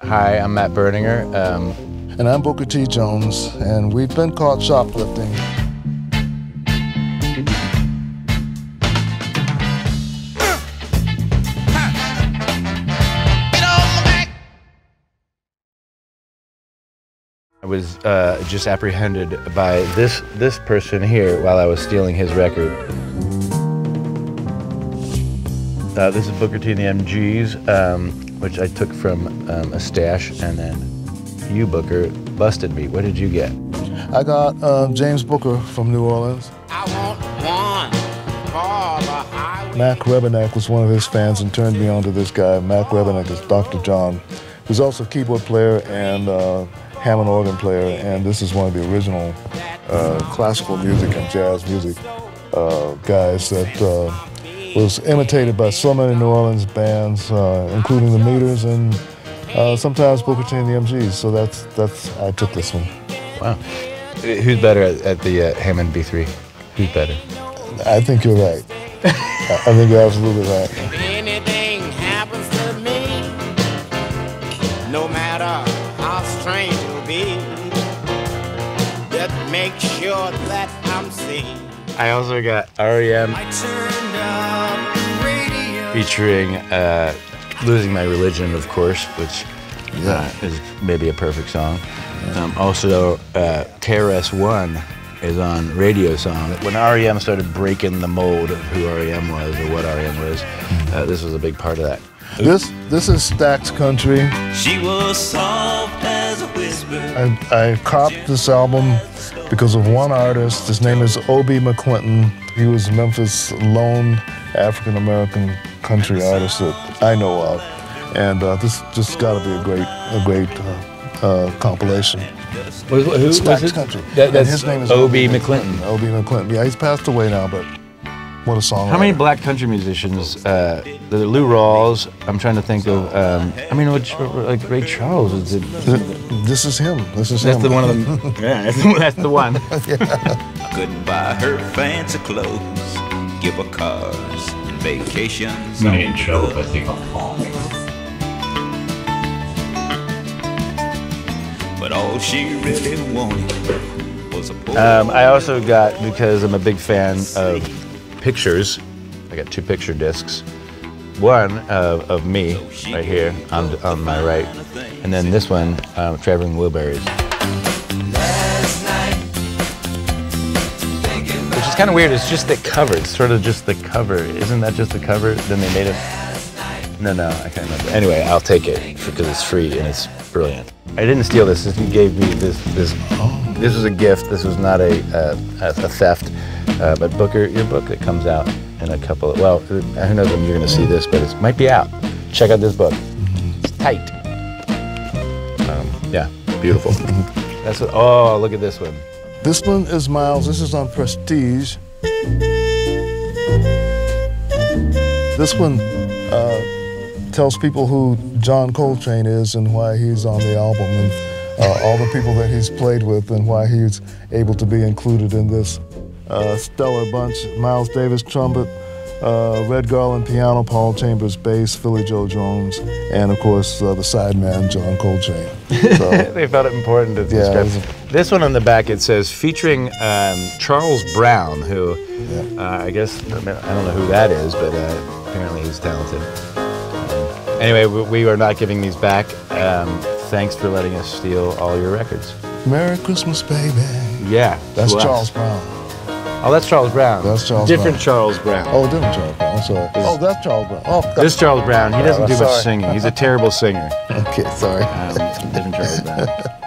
Hi, I'm Matt Berninger. Um, And I'm Booker T. Jones, and we've been caught shoplifting. I was uh, just apprehended by this this person here while I was stealing his record. Uh, this is Booker T and the MGs, um, which I took from um, a stash, and then you, Booker, busted me. What did you get? I got uh, James Booker from New Orleans. I want one for the. Mac Rebennack was one of his fans and turned me on to this guy. Mac Rebennack is Dr. John, who's also a keyboard player and uh, Hammond organ player, and this is one of the original uh, classical music and jazz music uh, guys that uh, was imitated by so many New Orleans bands, uh, including the Meters and uh, sometimes Booker T and the MGs. So that's that's I took this one. Wow. Who's better at, at the uh, Hammond B3? Who's better? I think you're right. I I think you're absolutely right. Anything happens to me, no matter how strange it will be, just make sure that I'm seen. I also got REM featuring uh, Losing My Religion, of course, which uh, is maybe a perfect song. Um, also, uh, KRS-One is on Radio Song. When REM started breaking the mold of who REM was or what REM was, uh, this was a big part of that. This this is Stax Country. She was soft as a whisper. I, I copped this album because of one artist. His name is Obie McClinton. He was Memphis' lone African American country artist that I know of, and uh, this just got to be a great a great uh, uh, compilation. who was Stax Country. That, And his name is Obie McClinton. Obie McClinton. Yeah, he's passed away now, but what a song. How many black country musicians? Uh, the Lou Rawls. I'm trying to think of. Um, I mean, which, like Ray Charles. Is it, This is him. This is that's him. the one of them. Yeah, that's the, that's the one. I couldn't buy her fancy clothes, give her cars and vacations. I'm gonna get in trouble the if I think I'm falling. But all she really wanted was a poor Um, I also got because I'm a big fan of pictures. I got two picture discs. One uh, of me right here on, on my right, and then this one, um, Traveling Wilburys. Which is kind of weird. It's just the cover. It's sort of just the cover. Isn't that just the cover? Then they made it. No, no, I can't remember. Anyway, I'll take it because it's free and it's brilliant. I didn't steal this. You gave me this. This. This was a gift. This was not a uh, a, a theft. Uh, but Booker, your book that comes out in a couple. Of, well, who knows when you're going to see this, but it might be out. Check out this book. It's tight. Um, yeah, beautiful. That's what. Oh, look at this one. This one is Miles. This is on Prestige. This one uh, tells people who John Coltrane is and why he's on the album and uh, all the people that he's played with and why he's able to be included in this stellar bunch. Miles Davis, trumpet, uh, Red Garland, piano, Paul Chambers, bass, Philly Joe Jones, and of course uh, the sideman, John Coltrane. So, they felt it important to Yeah, describe. This one on the back it says featuring um, Charles Brown, who uh, I guess I, mean, I don't know who that is, but uh, apparently he's talented. Um, anyway, we, we are not giving these back. Um, thanks for letting us steal all your records. Merry Christmas, baby. Yeah, That's. Charles Brown. Oh, that's Charles Brown. That's Charles Different Brown. Charles Brown. Oh, different Charles Brown. I'm sorry. Oh, that's Charles Brown. Oh, This Charles Brown, he doesn't do sorry. much singing. He's a terrible singer. okay, sorry. Um, different Charles Brown.